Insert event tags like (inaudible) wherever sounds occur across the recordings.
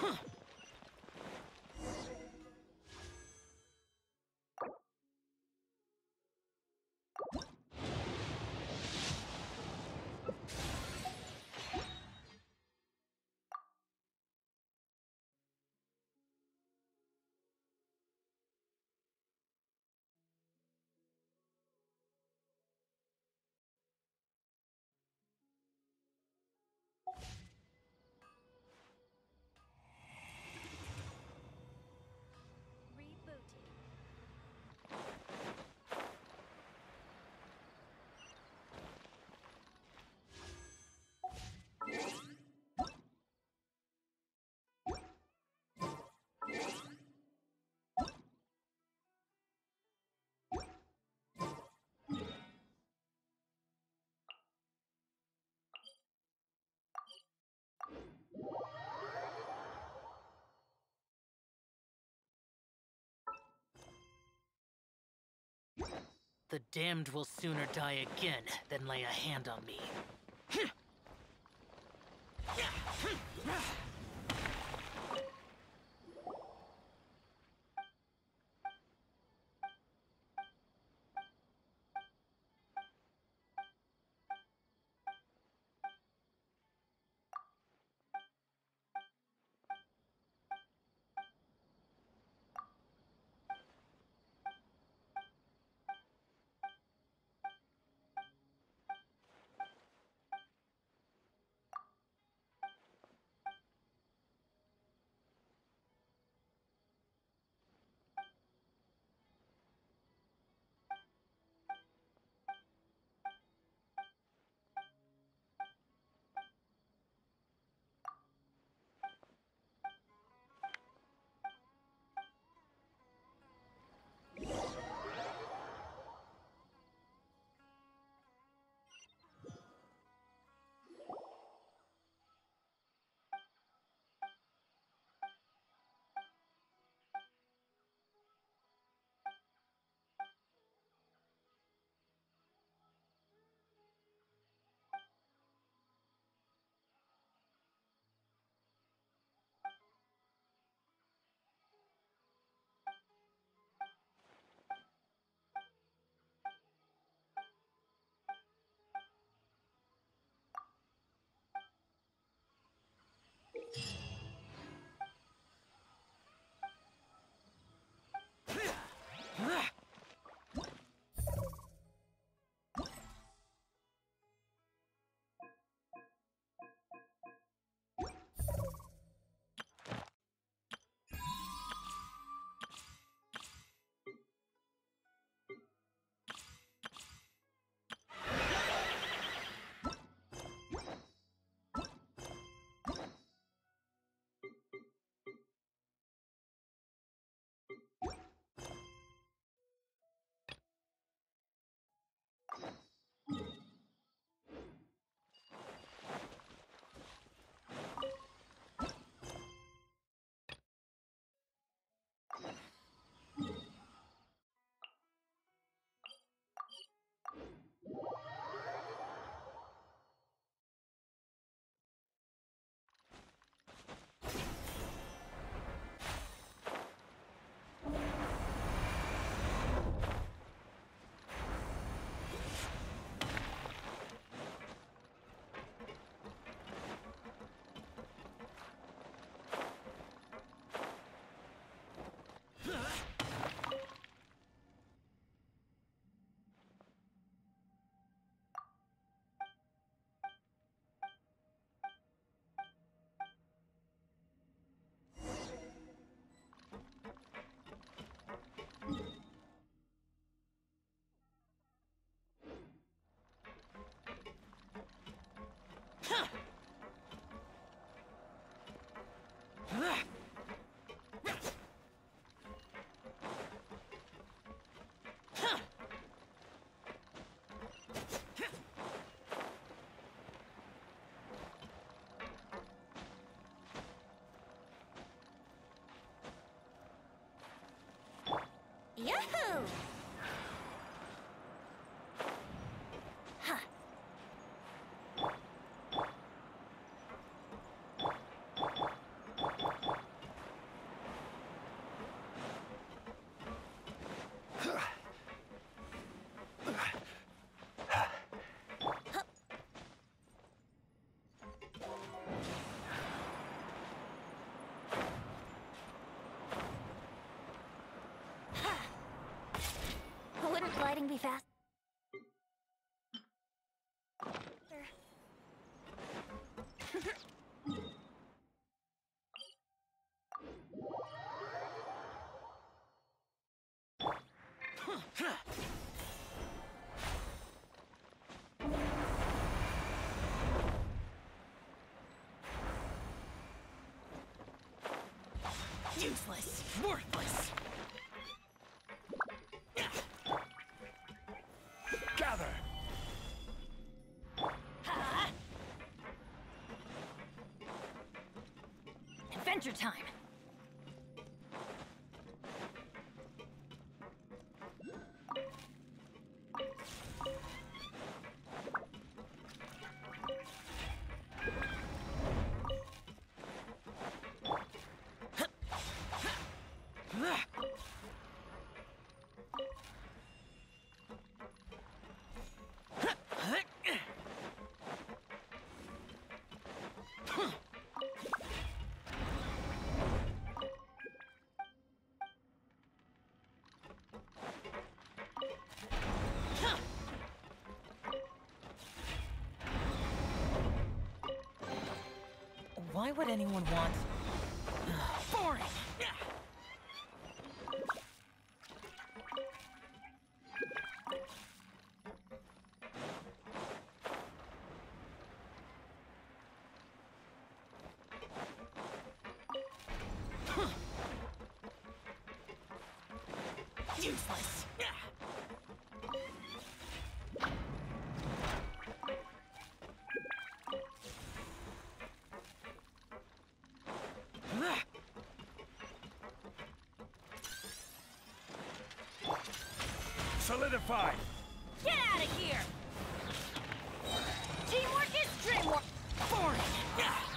Rebooting. The damned will sooner die again than lay a hand on me. Be fast. Useless. Worthless. Adventure time. Why would anyone want... Boring! Useless! Solidify! Get out of here! Teamwork is dreamwork! Boring!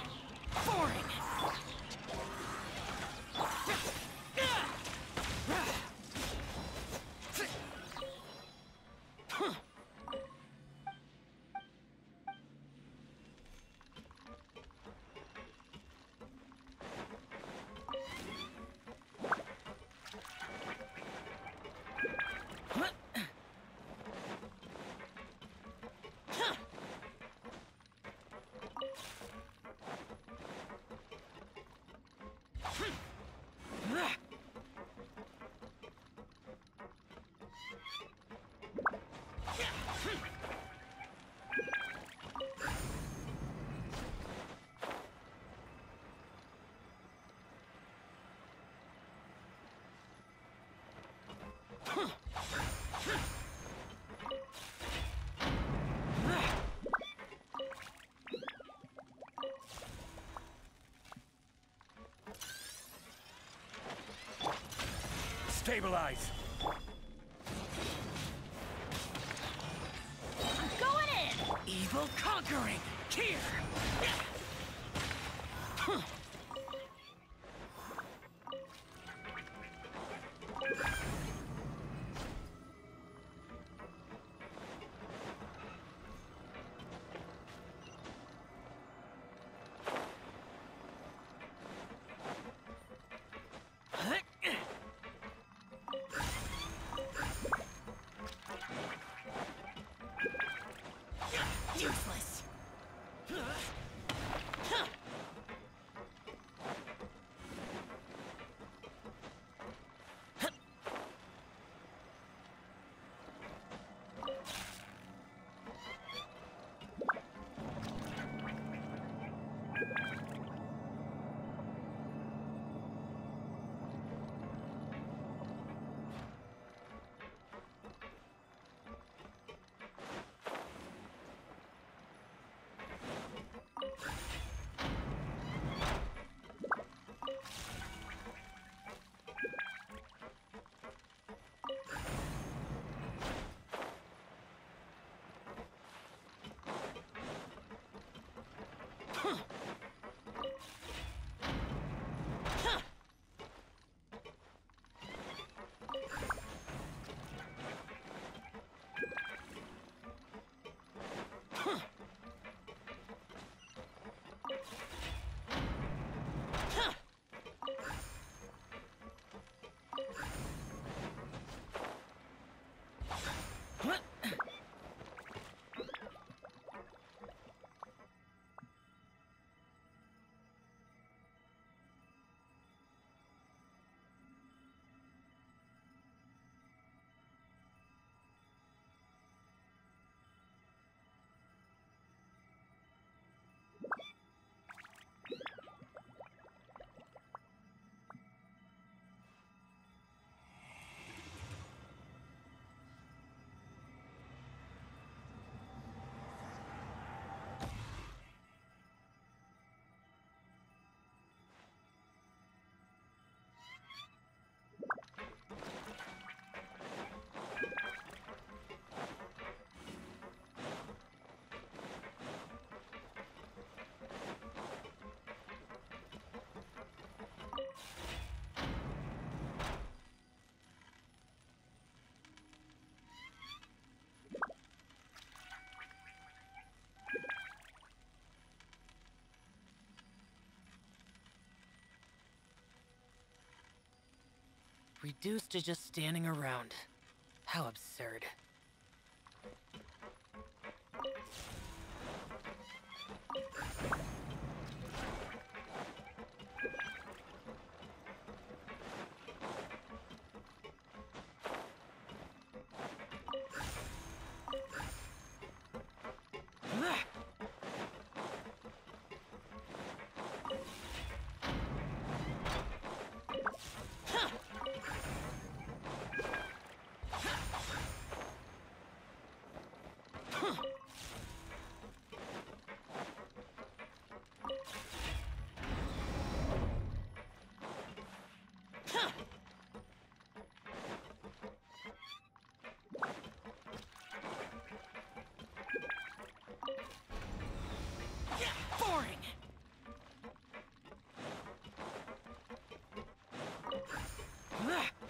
Stabilize! I'm going in! Evil conquering! Here! Reduced to just standing around. How absurd.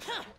Useless!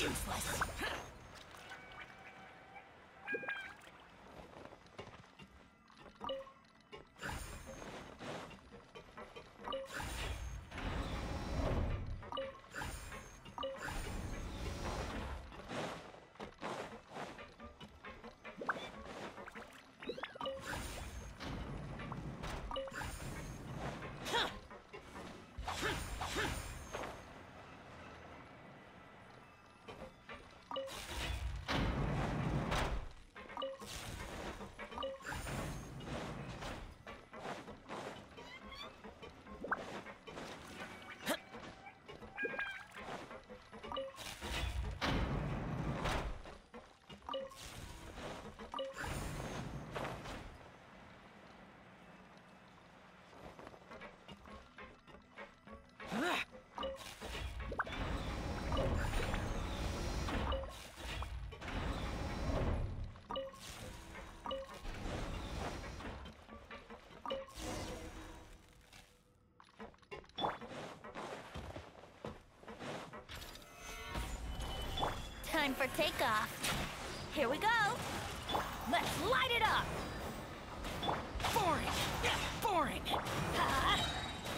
Useless. Time for takeoff. Here we go. Let's light it up. Boring! Boring! Ha!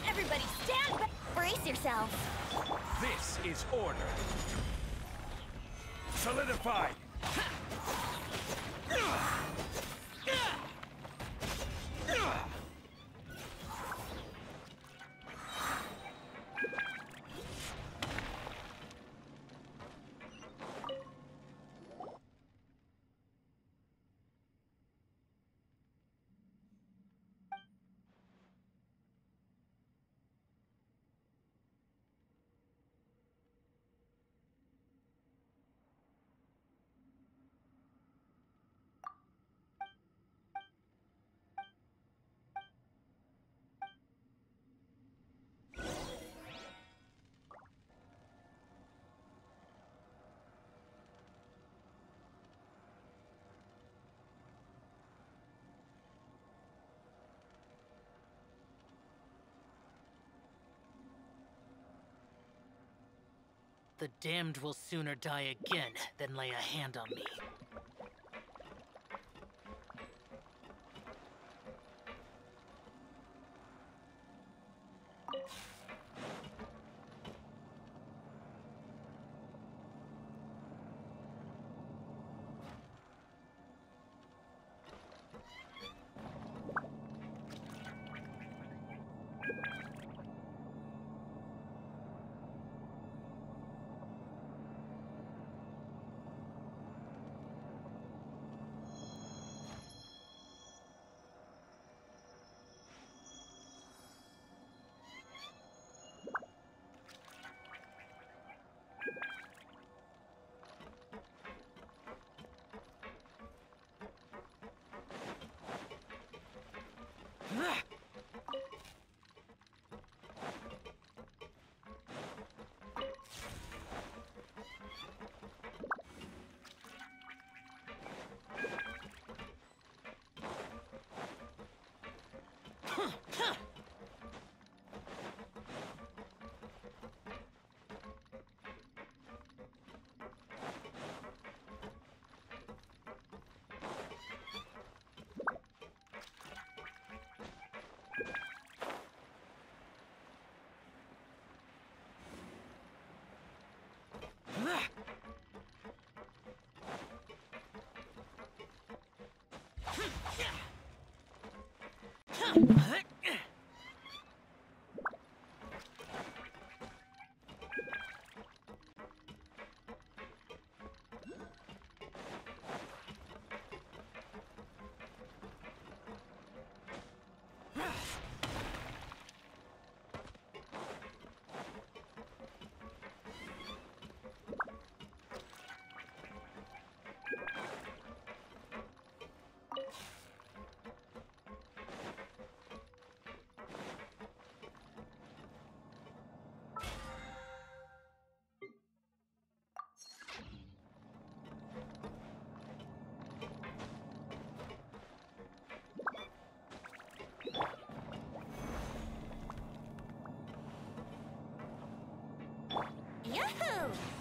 Everybody stand back. Brace yourselves. This is order. Solidified. (laughs) The damned will sooner die again than lay a hand on me. What? Yahoo!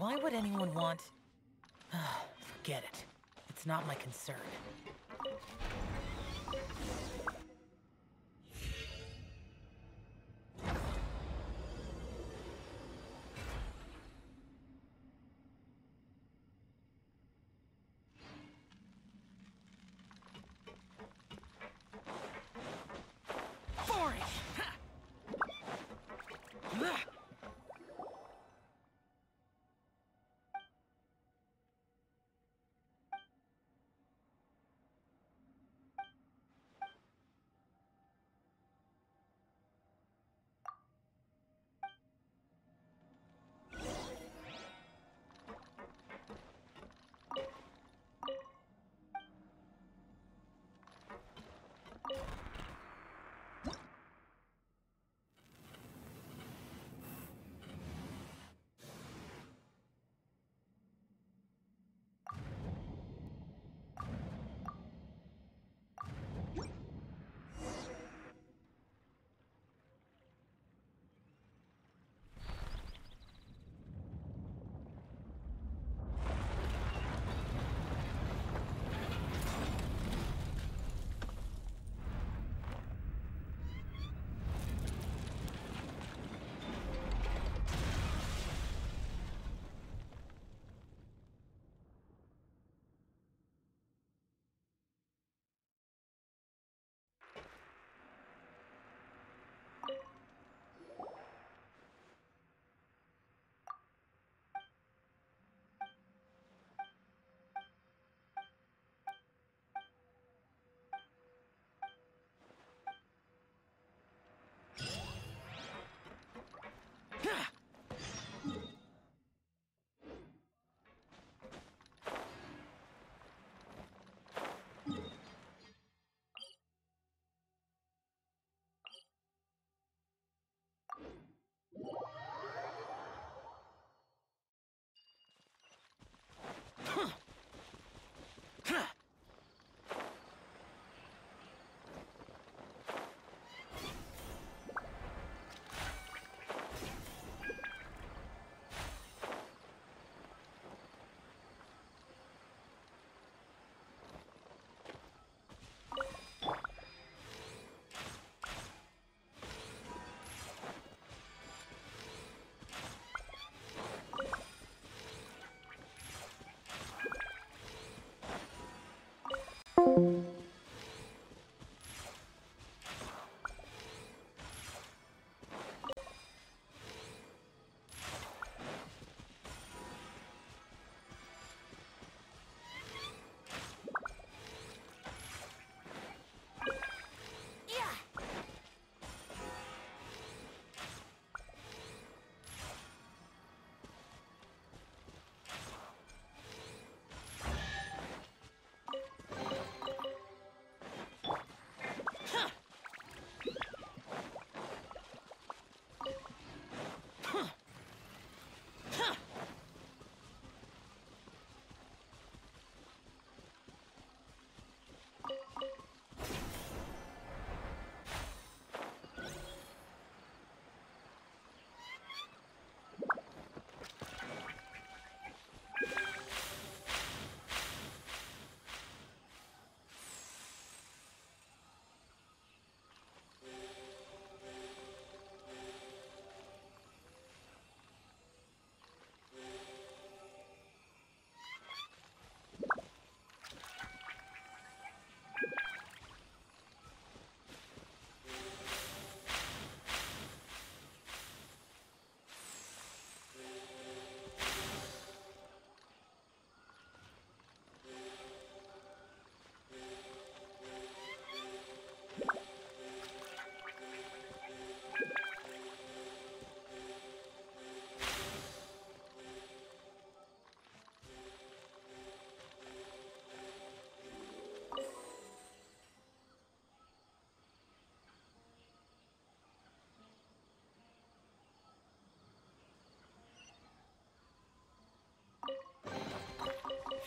Why would anyone want... (sighs) Forget it. It's not my concern.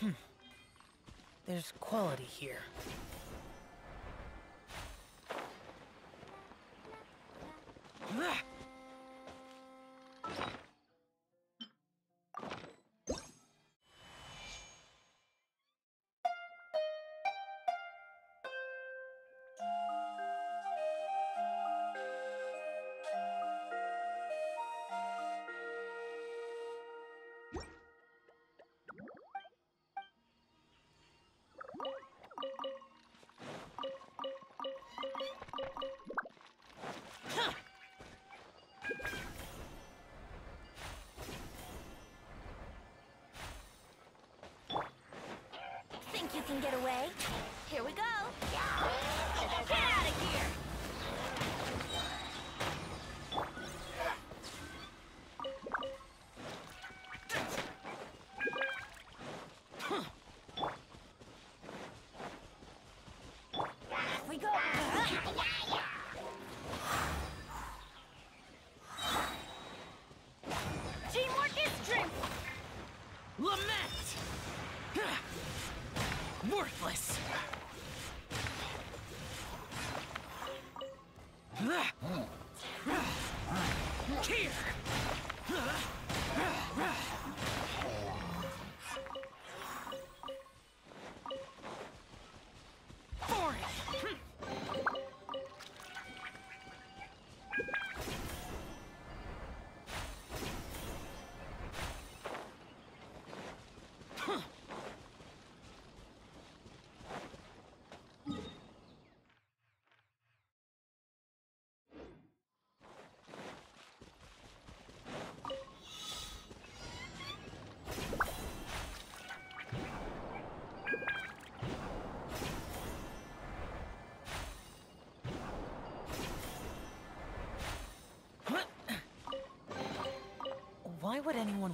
Hmm. There's quality here. Can get away? Here we go.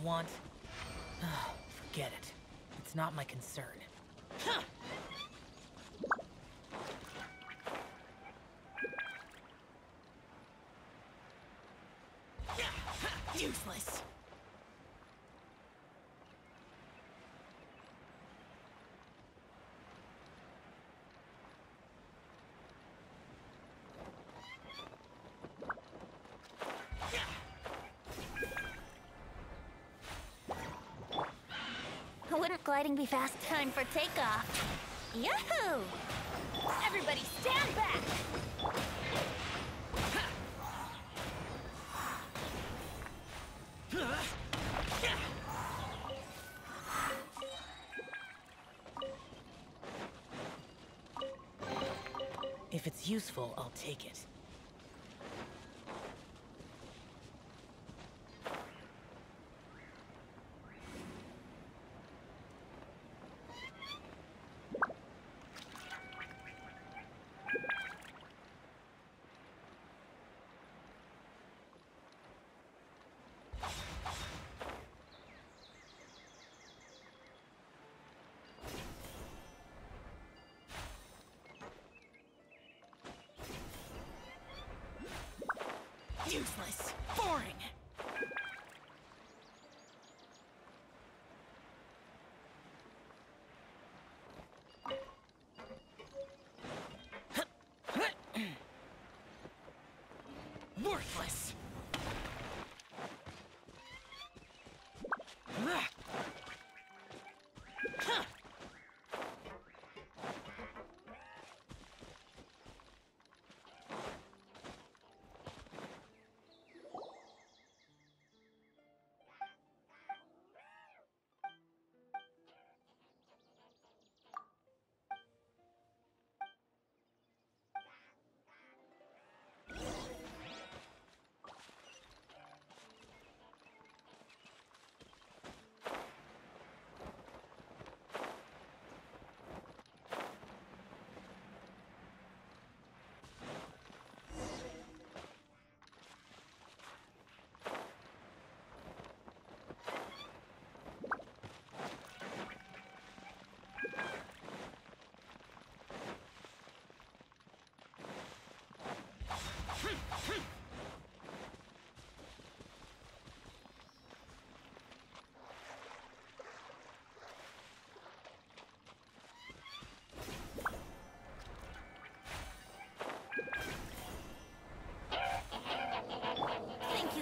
Want... (sighs) Forget it. It's not my concern. Useless! Wouldn't gliding be fast? Time for takeoff. Yahoo! Everybody stand back! If it's useful, I'll take it. Useless! Boring! (laughs) Worthless!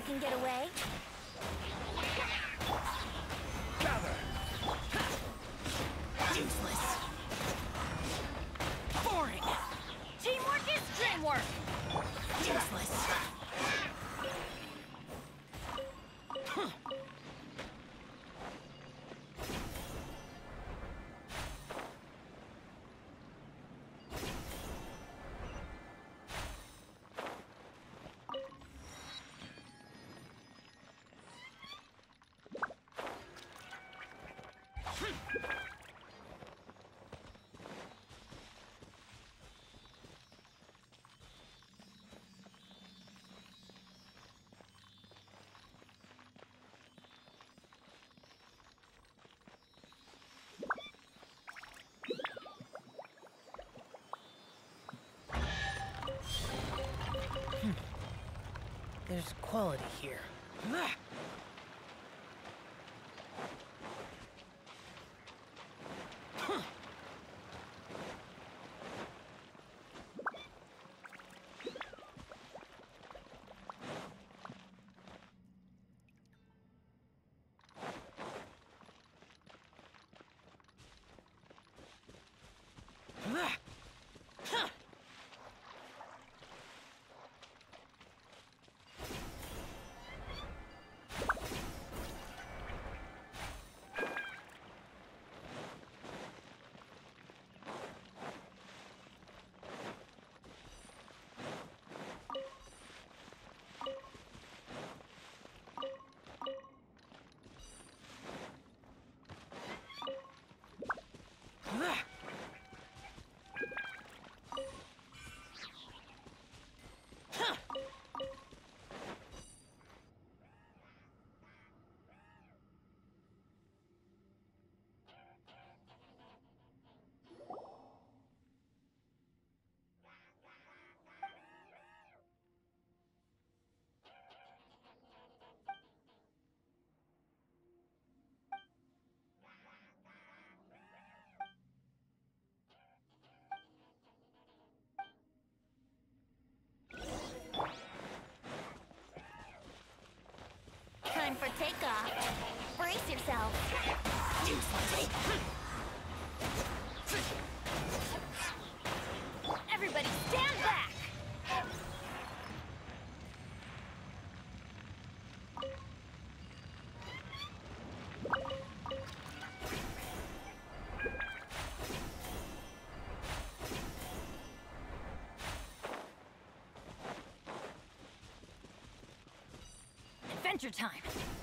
Can get away? Gather! Useless. Boring. Teamwork is dreamwork! There's quality here. Time for takeoff. Brace yourself. Everybody stand back! Adventure time!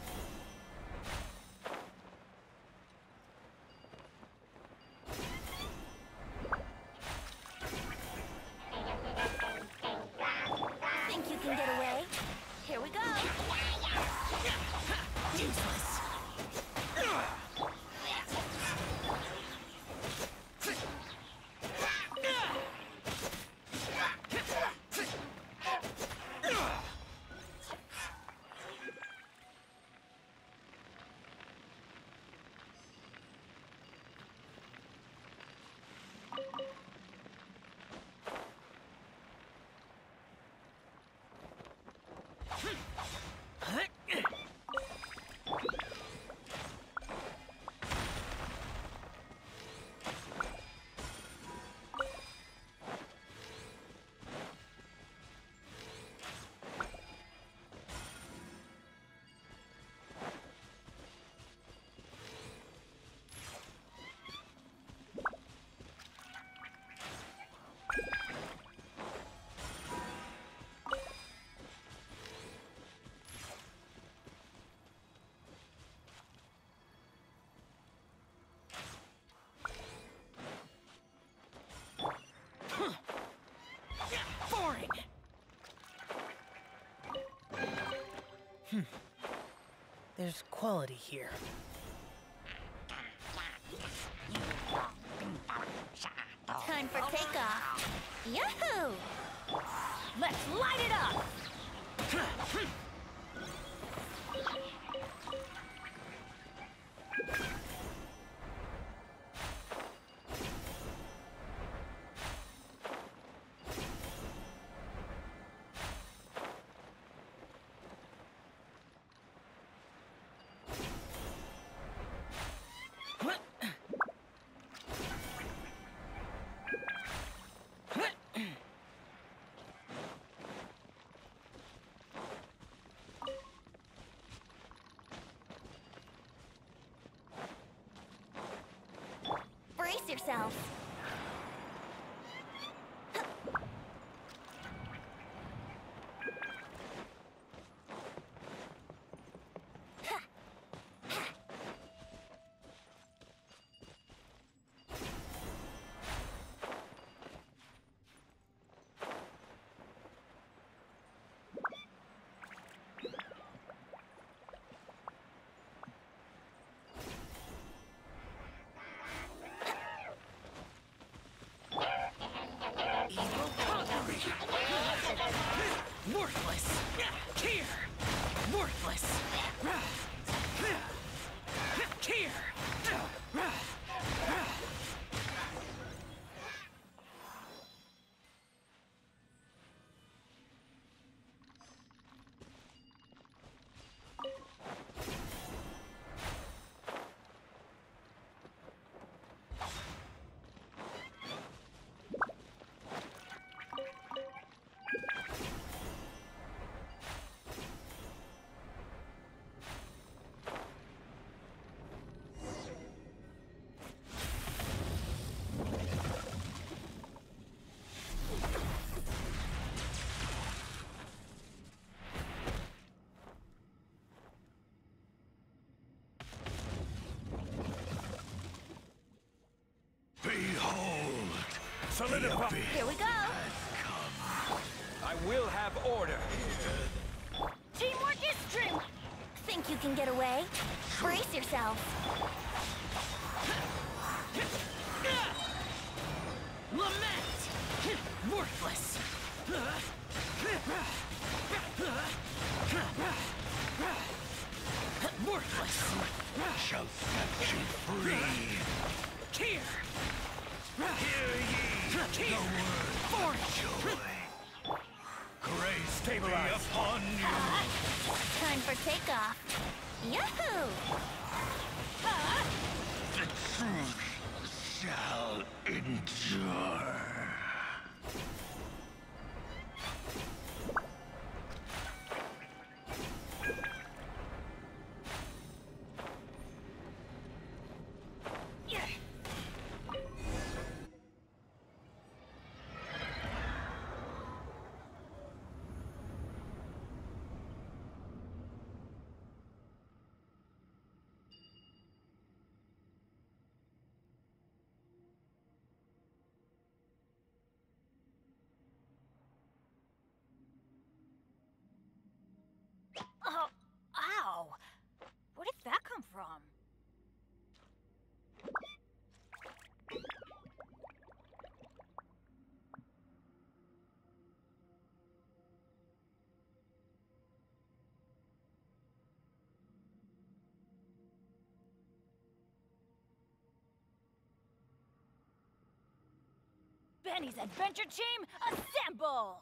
Hmm. There's quality here. Time for takeoff. Yahoo! Let's light it up! yourself. Worthless. Here. Worthless. Behold! Solidify. Here we go. I will have order. Teamwork is strength. Think you can get away? Brace yourself! Lament. Worthless. Worthless. Shall set you free! Here. Hear ye the word For joy! Grace be Stabilize. upon you! Time for takeoff. Yahoo! From? Benny's Adventure Team, assemble!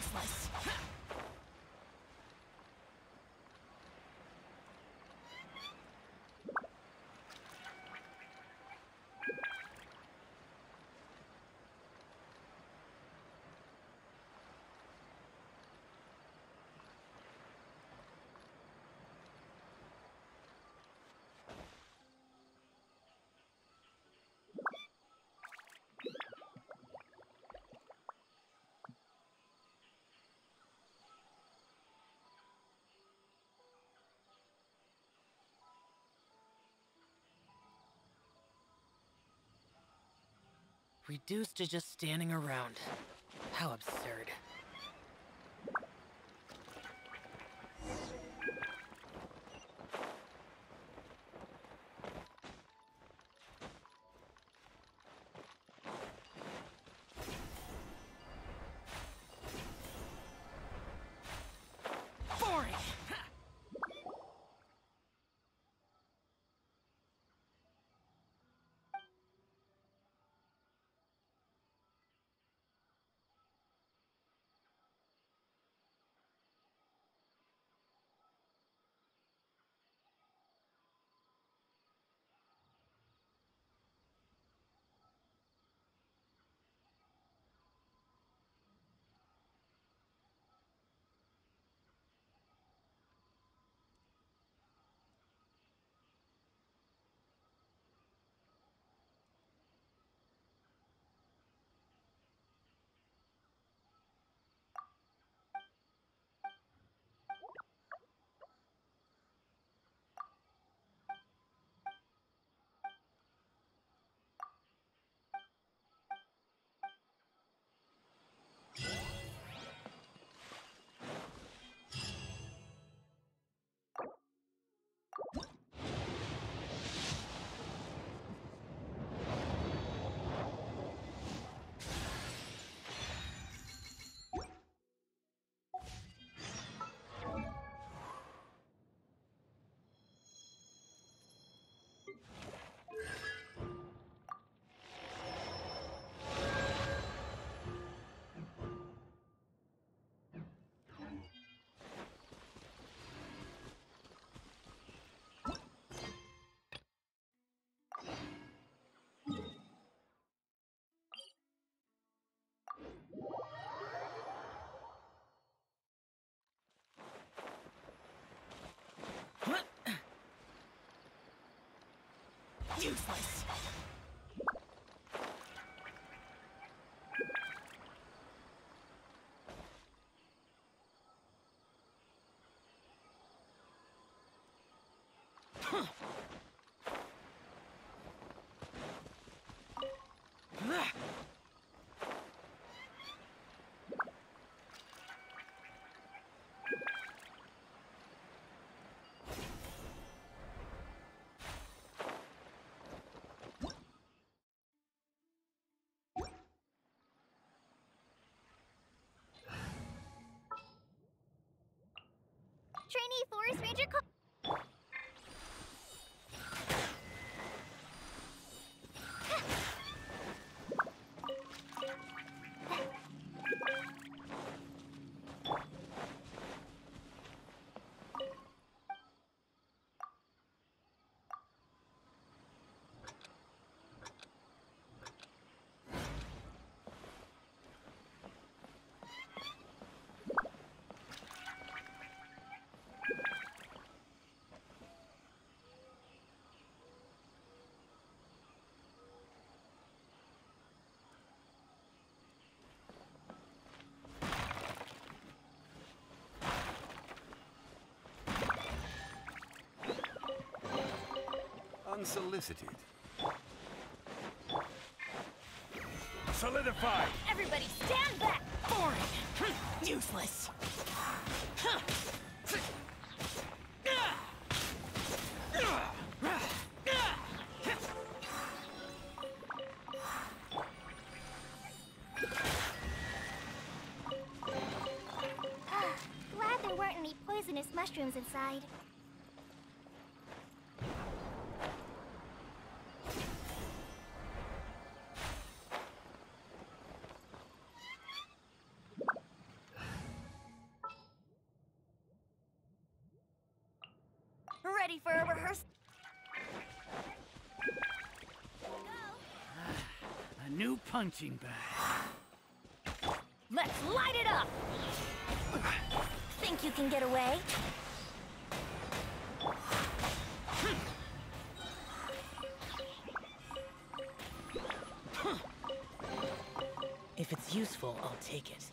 useless. Reduced to just standing around. How absurd. useless. Trainee Forest Ranger Unsolicited. Solidify! Everybody stand back! Boring. Useless. Ah, Ready for a rehearsal? A new punching bag. Let's light it up! Think you can get away? If it's useful, I'll take it.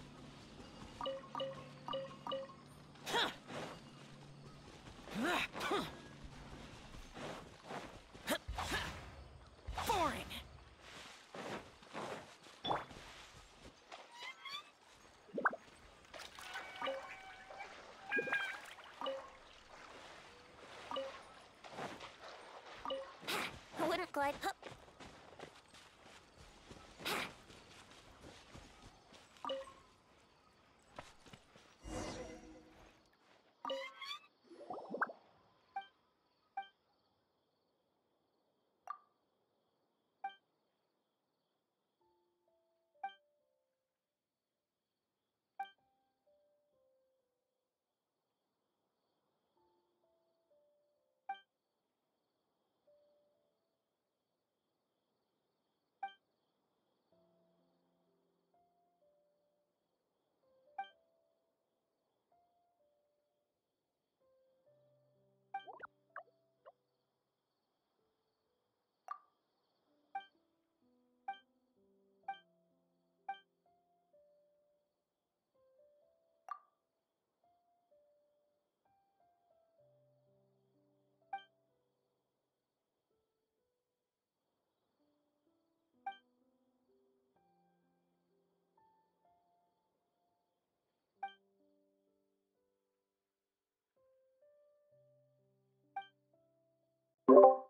you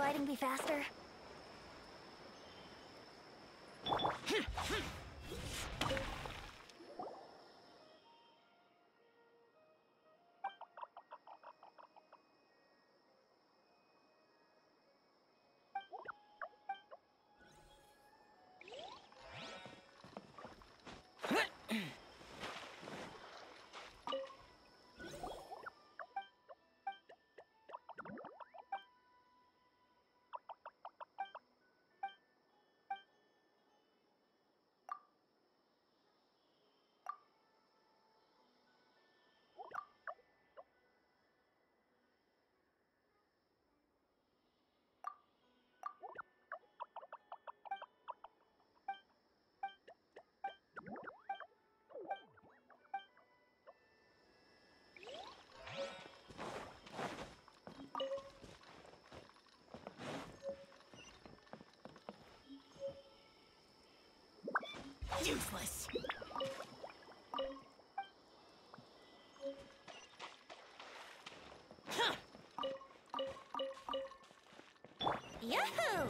fighting be faster? Useless. Yahoo! Yahoo!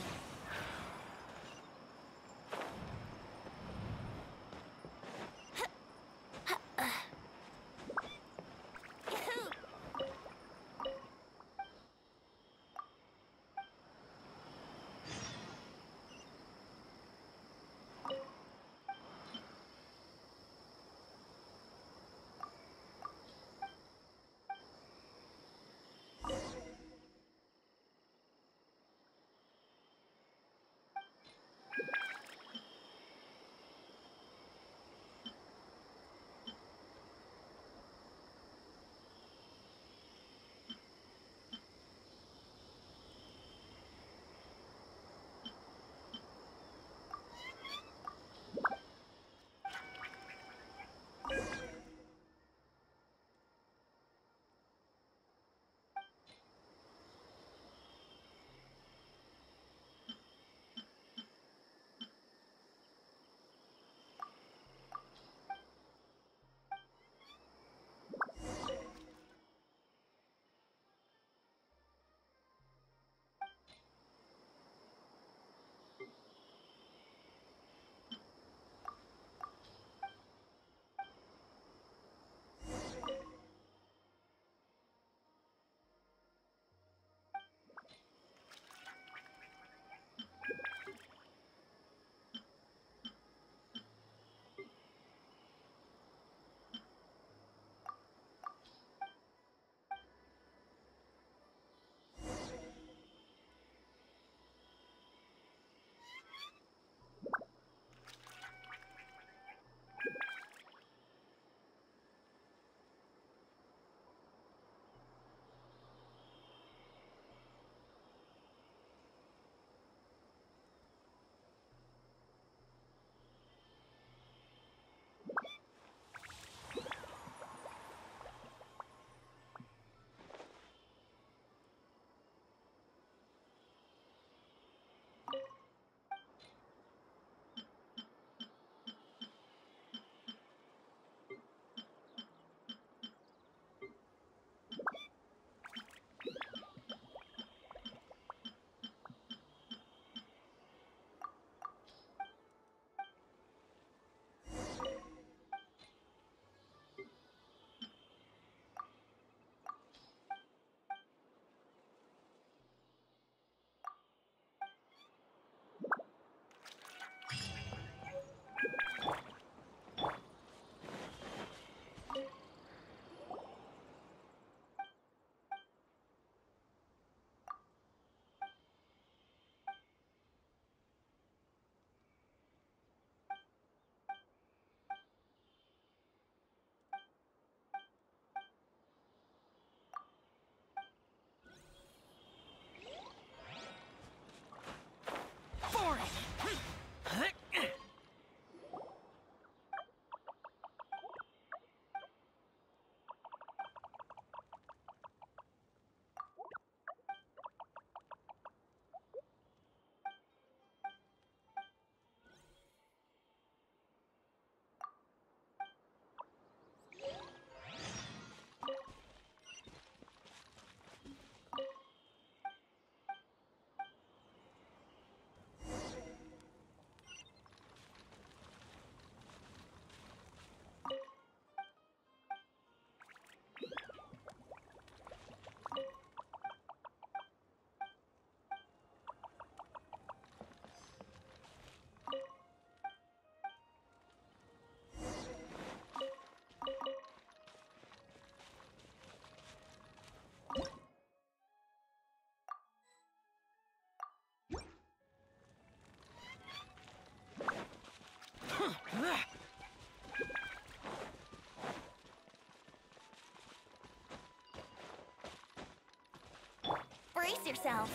Yourselves.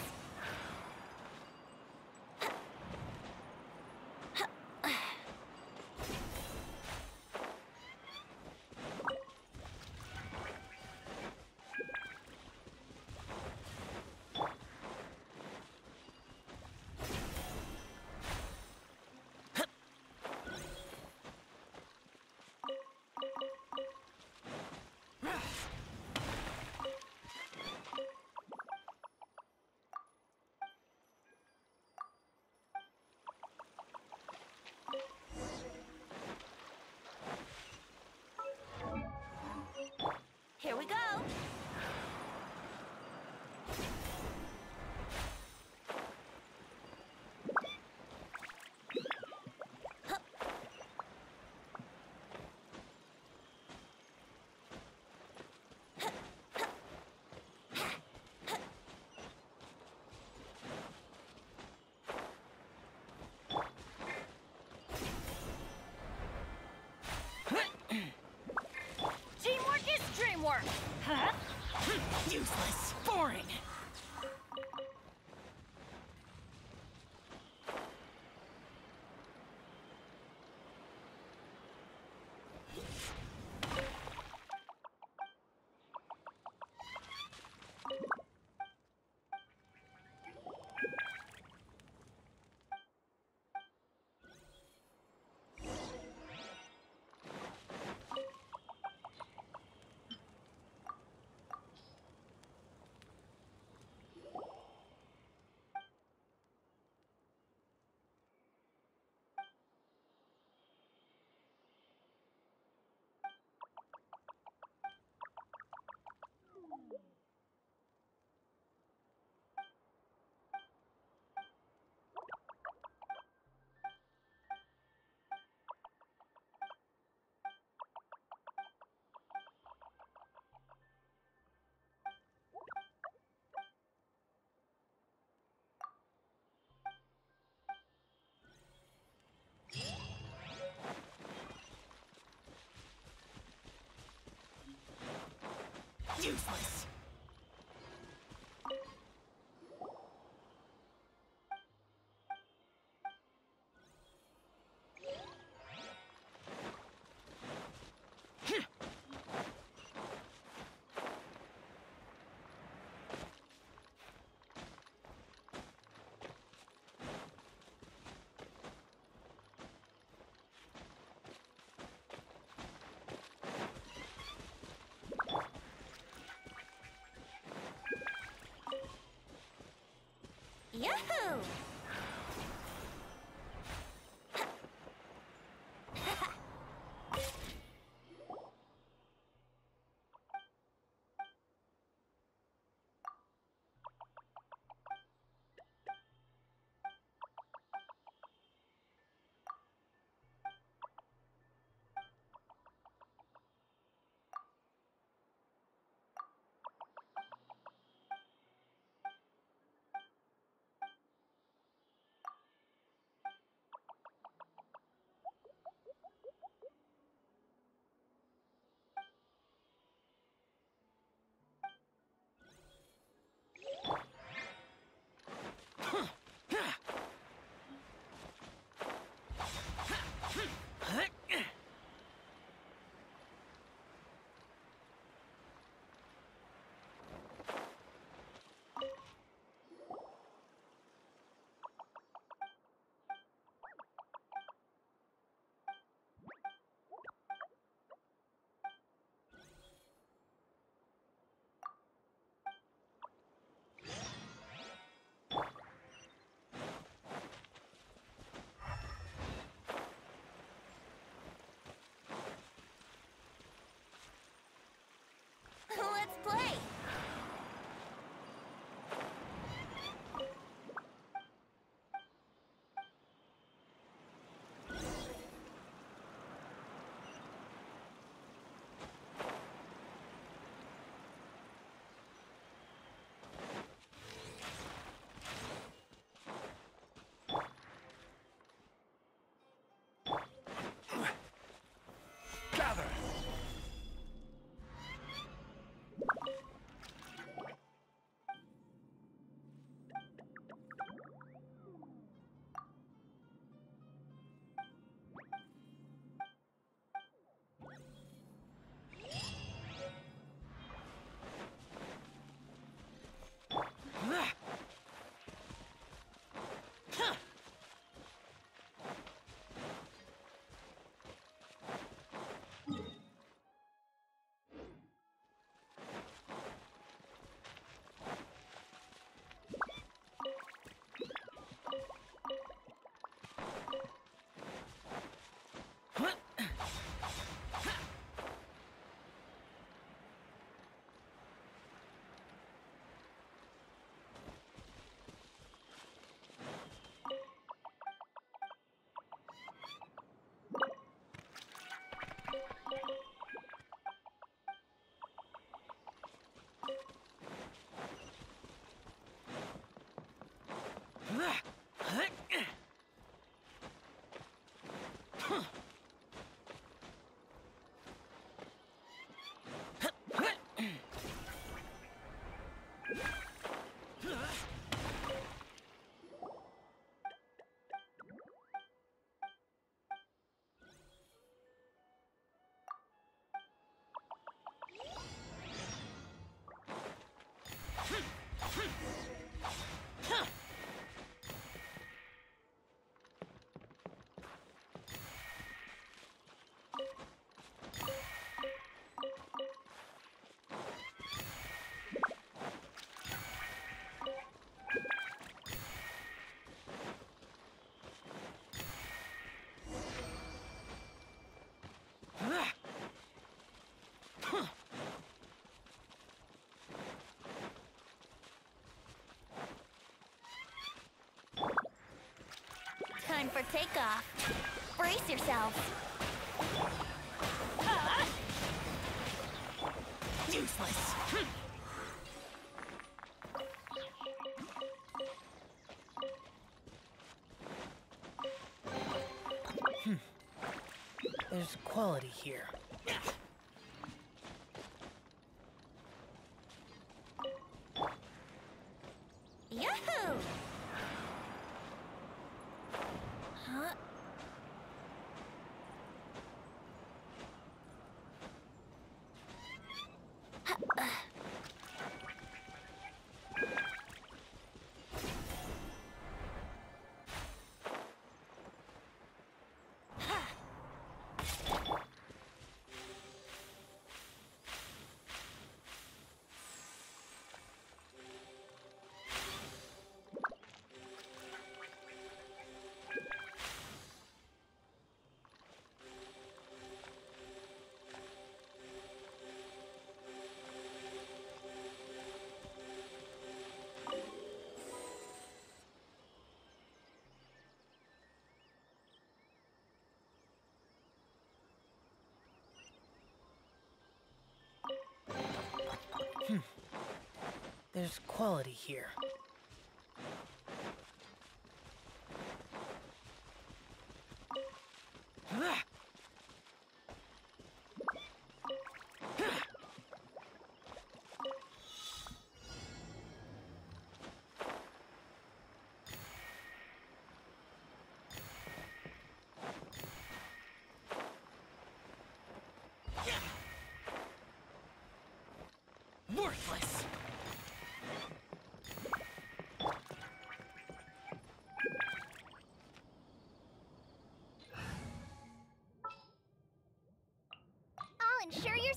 Here we go. Teamwork dreamwork. Huh? Hmm. Useless. Boring. Useless. Yahoo! play. Time for takeoff. Brace yourselves. Useless. Hmm. There's quality here. There's quality here. Worthless! I'll ensure your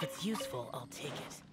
If it's useful, I'll take it.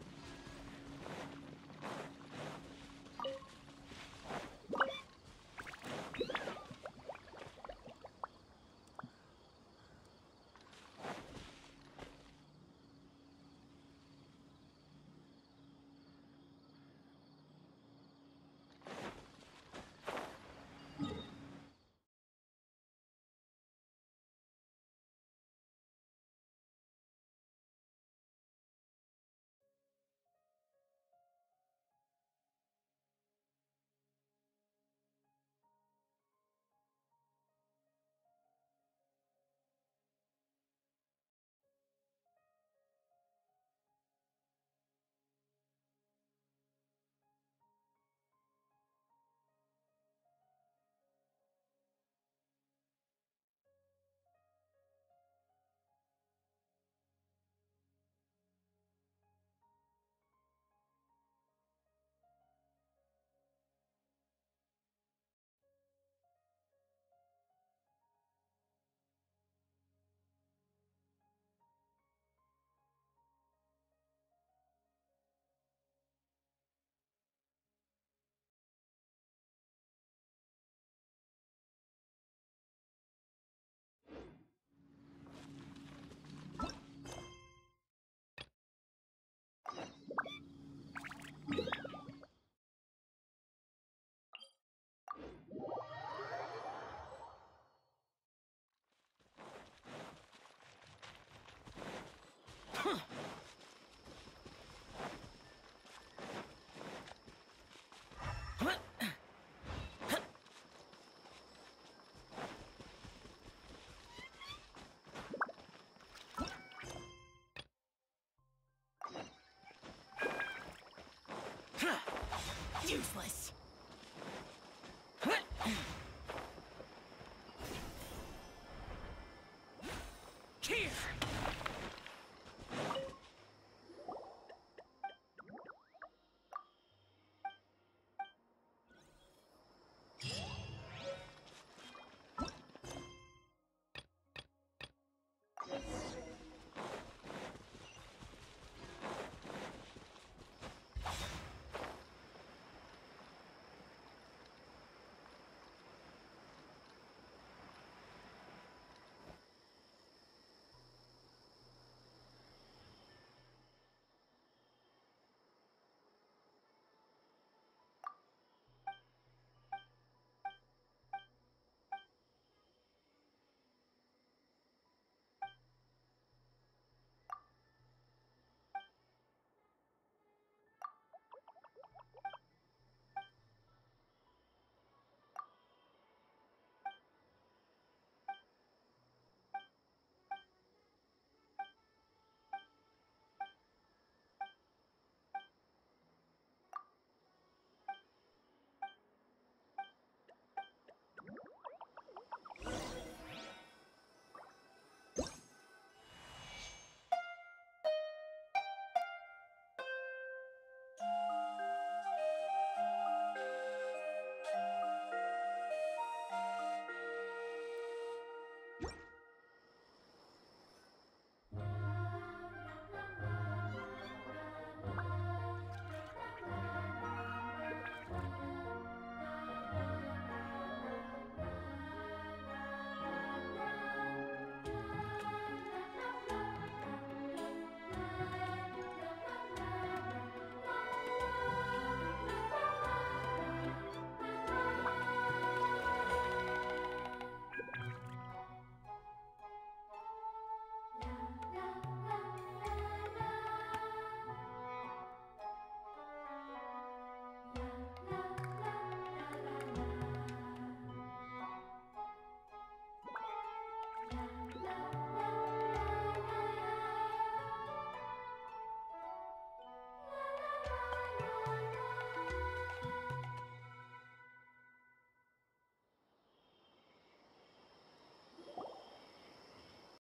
Useless.